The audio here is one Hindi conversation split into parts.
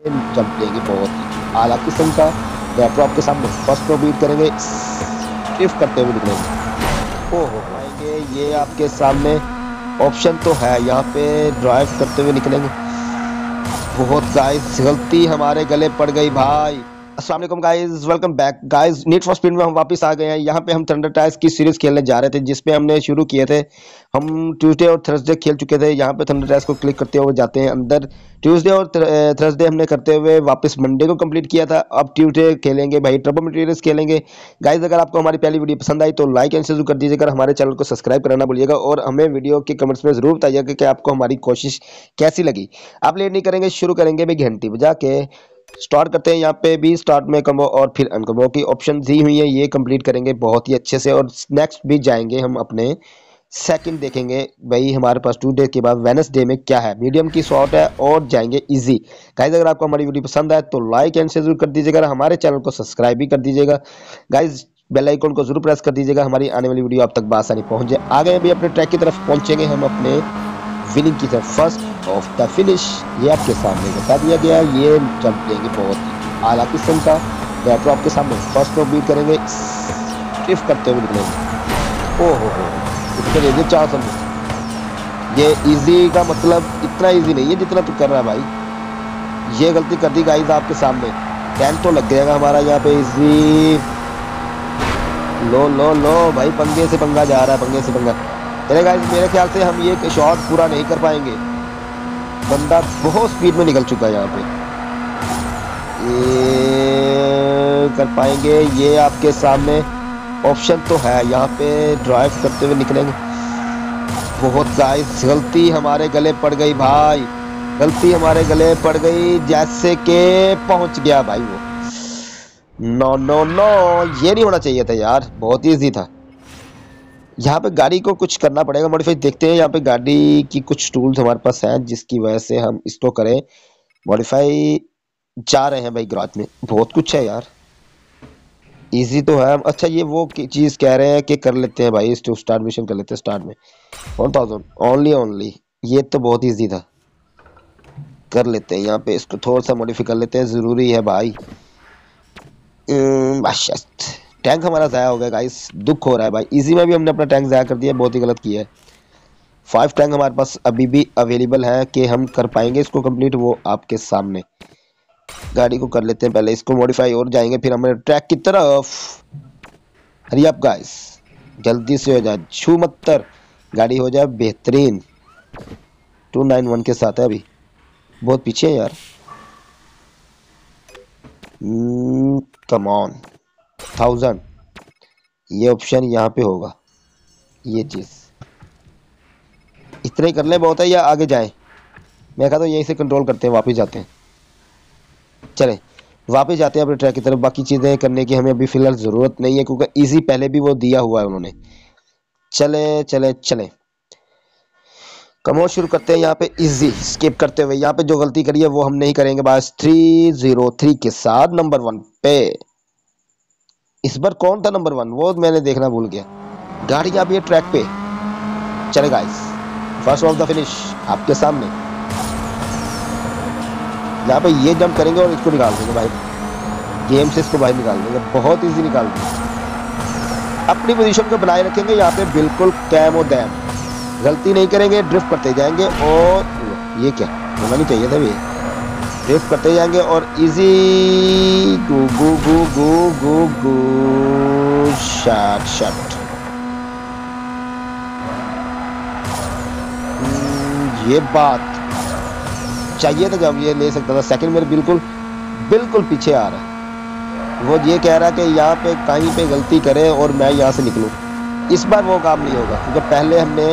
जंप लेंगे बहुत ही। आला किस्म का। रेट्रो आपके सामने फ़र्स्ट प्रो बीट करेंगे। शिफ्ट करते हुए निकलेंगे ओहो आएँगे ये आपके सामने ऑप्शन तो है। यहाँ पे ड्राइव करते हुए निकलेंगे। बहुत गाइस गलती हमारे गले पड़ गई भाई। Aslam guys welcome back guys need for speed में हम वापस आ गए हैं। यहाँ पे हम थंडर टाइस की सीरीज़ खेलने जा रहे थे, जिसपे हमने शुरू किए थे। हम ट्यूसडे और थर्सडे खेल चुके थे। यहाँ पे थंडर टाइस को क्लिक करते हुए जाते हैं अंदर। ट्यूसडे और थर्सडे हमने करते हुए वापस मंडे को कंप्लीट किया था। अब ट्यूसडे खेलेंगे भाई ट्रबल मटीरियल्स खेलेंगे। गाइज़ अगर आपको हमारी पहली वीडियो पसंद आई तो लाइक एंड शेयर कर दीजिएगा। हमारे चैनल को सब्सक्राइब करना भूलिएगा। और हमें वीडियो के कमेंट्स में ज़रूर बताइएगा कि आपको हमारी कोशिश कैसी लगी। आप लेट नहीं करेंगे, शुरू करेंगे भाई घंटी बजा के। स्टार्ट करते हैं यहाँ पे भी स्टार्ट में कम्बो और फिर अनकम्बो की ऑप्शन दी हुई है। ये कंप्लीट करेंगे बहुत ही अच्छे से और नेक्स्ट भी जाएँगे हम अपने। सेकंड देखेंगे भाई हमारे पास टू डे के बाद वेनसडे में क्या है। मीडियम की शॉर्ट है और जाएँगे इजी गाइज़ अगर आपको हमारी वीडियो पसंद आए तो लाइक एंड शेयर ज़रूर कर दीजिएगा हमारे चैनल को सब्सक्राइब भी कर दीजिएगा। गाइज़ बेल आइकन को ज़रूर प्रेस कर दीजिएगा। हमारी आने वाली वीडियो आप तक बासानी पहुँच। जाए आगे अभी अपने ट्रैक की तरफ़ पहुँचेंगे हम अपने विनिंग की तरफ़। फ़र्स्ट ऑफ़ द फिनिश ये आपके सामने बता दिया गया ये जंप लेंगे बहुत आला किस्म का। रेट्रो आपके सामने फ़र्स्ट को बीट करेंगे। स्टिफ करते हुए निकलेंगे। ओह हो। इतने दे चार समझ। ये इजी का मतलब इतना इजी नहीं है जितना तू कर रहा है भाई। ये गलती कर दी गाइस आपके सामने। टेन तो लग जाएगा हमारा यहाँ पे इजी लो लो लो। भाई पंगे से पंगा जा रहा है, पंगे से पंगा। मेरे मेरे ख्याल से हम ये शॉट पूरा नहीं कर पाएँगे। बंदा बहुत स्पीड में निकल चुका है यहाँ पे। ये कर पाएँगे, ये आपके सामने ऑप्शन तो है, यहाँ पे ड्राइव करते हुए निकलेंगे। बहुत गाइस गलती हमारे गले पड़ गई भाई। गलती हमारे गले पड़ गई, जैसे के पहुँच गया भाई वो। नो नो नो ये नहीं होना चाहिए था यार, बहुत ईजी था। यहाँ पे गाड़ी को कुछ करना पड़ेगा। मॉडिफाई देखते हैं यहाँ पे गाड़ी की कुछ टूल्स हमारे पास हैं, जिसकी वजह से हम इसको करें। मॉडिफाई जा रहे हैं भाई गराज में। बहुत कुछ है यार। इजी तो है। अच्छा ये वो चीज़ कह रहे हैं कि कर लेते हैं भाई, इसको स्टार्ट मिशन कर लेते हैं स्टार्ट में। वन थाउज़ेंड ओनली ओनली ये तो बहुत ईजी था। कर लेते हैं यहाँ पे। इसको थोड़ा सा मॉडिफाई कर लेते हैं। ज़रूरी है भाई। टैंक हमारा ज़ाया हो गया गाइस दुख हो रहा है भाई। इजी में भी हमने अपना टैंक ज़ाया कर दिया बहुत ही गलत किया है। फाइव टैंक हमारे पास अभी भी अवेलेबल है कि हम कर पाएँगे इसको कंप्लीट वो आपके सामने। गाड़ी को कर लेते हैं पहले इसको मॉडिफाई और जाएँगे फिर हमारे ट्रैक की तरफ़। हरी आप गाइस जल्दी से हो जाए छू मत्तर गाड़ी हो जाए बेहतरीन। टू नाइन वन के साथ है अभी। बहुत पीछे है यार। कम hmm, ऑन थाउज़ेंड ये ऑप्शन यहाँ पे होगा। ये चीज़। इतना कर ले बहुत है या आगे जाए? मैं कहता हूँ यहीं से कंट्रोल करते हैं, वापस जाते हैं। चले। वापस जाते हैं अपने ट्रैक की तरफ़। बाकी चीज़ें करने की हमें अभी फ़िलहाल ज़रूरत नहीं है, क्योंकि इजी पहले भी वो दिया हुआ है उन्होंने। चले चले चले। कमोर शुरू करते हैं यहाँ पे इजी स्किप करते हुए। यहाँ पे जो गलती करी है, वो हम नहीं करेंगे। बस थ्री ज़ीरो थ्री के साथ नंबर वन पे। इस बार कौन था नंबर वन? वो मैंने देखना भूल गया। गाड़ी आप ये ट्रैक पे। चले guys first of the finish आपके सामने। यहाँ पे ये जंप करेंगे और इसको निकाल देंगे भाई। गेम से इसको बाहर निकाल देंगे। बहुत इजी निकाल देंगे अपनी पोजीशन को बनाए रखेंगे। यहाँ पे बिल्कुल कैम और दैम गलती नहीं करेंगे ड्रिफ्ट करते जाएँगे और ये क्या? होना नहीं चाहिए था भैया ड्रिफ्ट करते जाएँगे और इजी गु गु गु गु गु गु शॉट शॉट ये बात चाहिए था जब ये ले सकता था। सेकंड मेरे बिल्कुल बिल्कुल पीछे आ रहा है। वो ये कह रहा है कि यहाँ पे कहीं पे गलती करे और मैं यहाँ से निकलूँ। इस बार वो काम नहीं होगा, क्योंकि पहले हमने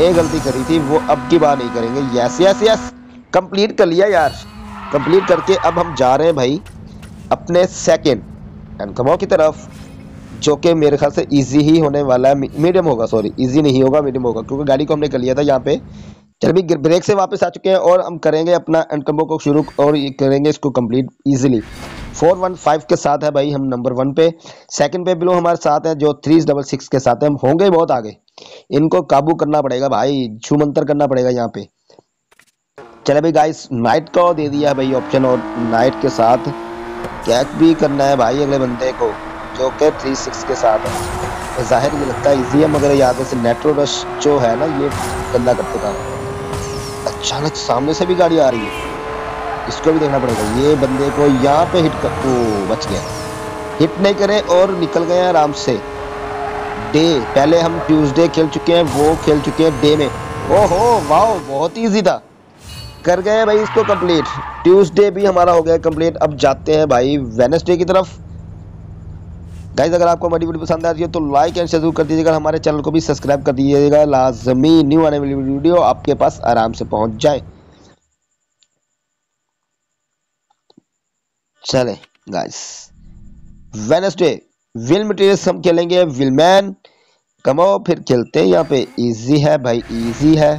एक गलती करी थी, वो अब की बार नहीं करेंगे। यस यस यस कंप्लीट कर लिया यार। कंप्लीट करके अब हम जा रहे हैं भाई अपने सेकेंड एंड की तरफ़, जो कि मेरे ख्याल से इजी ही होने वाला है। मीडियम होगा सॉरी इजी नहीं होगा मीडियम होगा, क्योंकि गाड़ी को हमने कर लिया था यहाँ पे। चल भी ब्रेक से वापस आ चुके हैं और हम करेंगे अपना एनकम्बो को शुरू और ये करेंगे इसको complete easily four one five के साथ है भाई हम नंबर वन पे। सेकंड पे बिलो हमारे साथ है, जो थ्री डबल सिक्स के साथ है। हम होंगे बहुत आगे। इनको काबू करना पड़ेगा भाई छूमंतर करना पड़ेगा यहाँ पे। चले भाई गाइस नाइट का दे दिया है भाई ऑप्शन और नाइट के साथ। कैक भी करना है भाई अगले बंदे को, जो कि थ्री सिक्स के साथ है। ज़ाहिर ये लगता है इजी है, मगर यहाँ से नेट्रो रश जो है ना, ये गंदा करते काम अचानक सामने से भी गाड़ी आ रही है। इसको भी देखना पड़ेगा। ये बंदे को यहाँ पे हिट कर, ओ, बच गया। हिट नहीं करें और निकल गए आराम से। डे पहले हम ट्यूसडे खेल चुके हैं, वो खेल चुके हैं डे में। ओहो वाह बहुत ईजी था। कर गए हैं भाई इसको कंप्लीट ट्यूसडे भी हमारा हो गया कंप्लीट अब जाते हैं भाई वेनसडे की तरफ़। गाइज़ अगर आपको हमारी वीडियो पसंद आ रही है तो लाइक एंड शेयर ज़रूर कर दीजिएगा हमारे चैनल को भी सब्सक्राइब कर दीजिएगा। लाजमी न्यू आने वाली वीडियो आपके पास आराम से पहुँच जाए। चले गाइस वेनसडे विल मटेरियल्स हम खेलेंगे। विलमैन कमो फिर खेलते हैं। यहाँ पे इजी है भाई इजी है।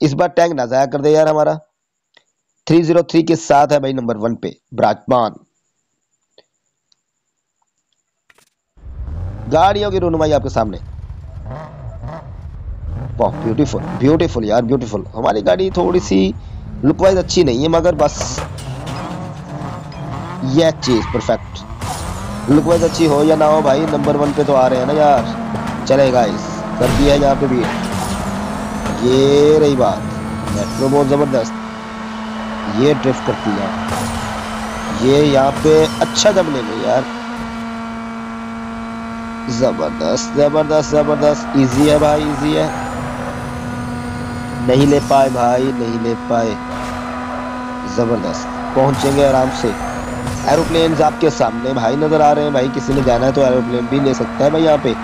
इस बार टैंक ना जाया कर दे यार हमारा। 303 के साथ है भाई नंबर वन पे ब्राजमान गाड़ियों की रोनुमाई आपके सामने। बहुत ब्यूटीफुल ब्यूटीफुल यार ब्यूटीफुल हमारी गाड़ी थोड़ी सी लुक वाइज अच्छी नहीं है, मगर बस ये चीज़ परफेक्ट लुक वाइज अच्छी हो या ना हो भाई नंबर वन पे तो आ रहे हैं ना यार। चलेगा इस कर दिया है यहाँ पे भी। ये रही बात। मेट्रो बहुत ज़बरदस्त। ये ड्रिफ्ट करती है। ये यहाँ पे अच्छा दम ले यार। ज़बरदस्त ज़बरदस्त ज़बरदस्त। इजी है भाई इजी है। नहीं ले पाए भाई, नहीं ले पाए। ज़बरदस्त। पहुँचेंगे आराम से। एरोप्लेन आपके सामने भाई नज़र आ रहे हैं। भाई किसी ने जाना है तो एरोप्लेन भी ले सकता है भाई यहाँ पे।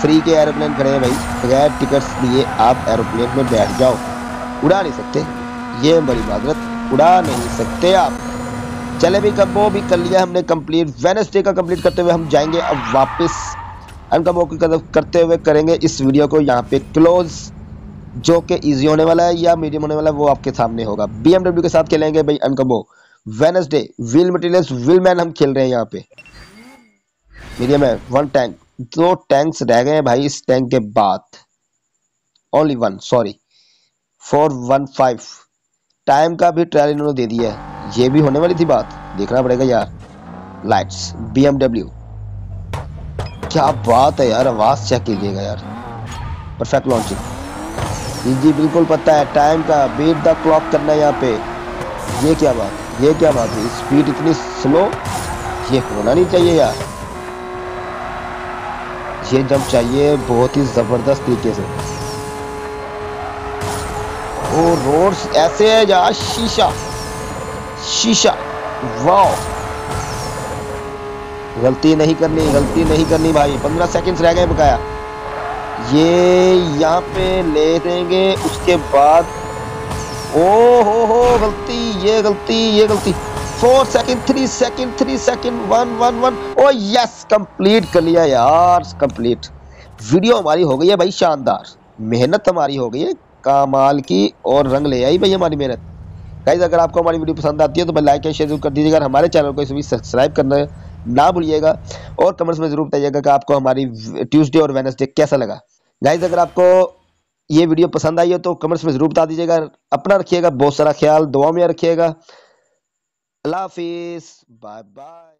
फ्री के एरोप्लेन खड़े हैं भाई। बगैर टिकट्स दिए आप एरोप्लेन में बैठ जाओ। उड़ा नहीं सकते। ये बड़ी माजरत। उड़ा नहीं सकते आप। चले भी कब वो भी कर लिया हमने कंप्लीट वेनसडे का कंप्लीट करते हुए हम जाएँगे अब वापस। अनकबो की करते हुए करेंगे इस वीडियो को यहाँ पे क्लोज जो कि इजी होने वाला है या मीडियम होने वाला है, वो आपके सामने होगा। बीएमडब्ल्यू के साथ खेलेंगे भाई अनकबो Wednesday wheel materials wheel man हम खेल रहे हैं यहाँ पे। मीडियम है वन टैंक दो टैंक्स रह गए हैं भाई इस टैंक के बाद। Only one sorry four one five time का भी ट्रायल इन्होंने दे दिया है। ये भी होने वाली थी बात। देखना पड़ेगा यार। लाइट्स बीएमडब्ल्यू क्या बात है यार, आवाज़ चेक कीजिएगा यार। परफेक्ट लॉन्चिंग जी, बिल्कुल पता है टाइम का बीट द क्लॉक करना है यहाँ पे। ये क्या बात, ये क्या बात है? स्पीड इतनी स्लो ये होना नहीं चाहिए यार। ये जंप चाहिए बहुत ही ज़बरदस्त तरीके से। ओ रोड्स ऐसे है यार शीशा? शीशा, वाओ। गलती नहीं करनी, गलती नहीं करनी भाई। पंद्रह सेकंड्स रह गए बकाया। ये यहाँ पे ले देंगे, उसके बाद। ओ हो हो गलती, ये गलती ये गलती। Four second three second three second one one one oh yes complete कर लिया यार कंप्लीट वीडियो हमारी हो गई है भाई शानदार। मेहनत हमारी हो गई है। कमाल की और रंग ले आई भाई हमारी मेहनत। गाइज़ अगर आपको हमारी वीडियो पसंद आती है तो भाई लाइक एंड शेयर ज़रूर कर दीजिएगा हमारे चैनल को इसमें सब्सक्राइब करना ना भूलिएगा। और कमेंट्स में ज़रूर बताइएगा कि आपको हमारी ट्यूसडे और वेनसडे कैसा लगा। गाइज़ अगर आपको ये वीडियो पसंद आई हो तो कमेंट्स में ज़रूर बता दीजिएगा। अपना रखिएगा, बहुत सारा ख्याल, दुआ में रखिएगा। अल्लाह हाफिज़ बाय बाय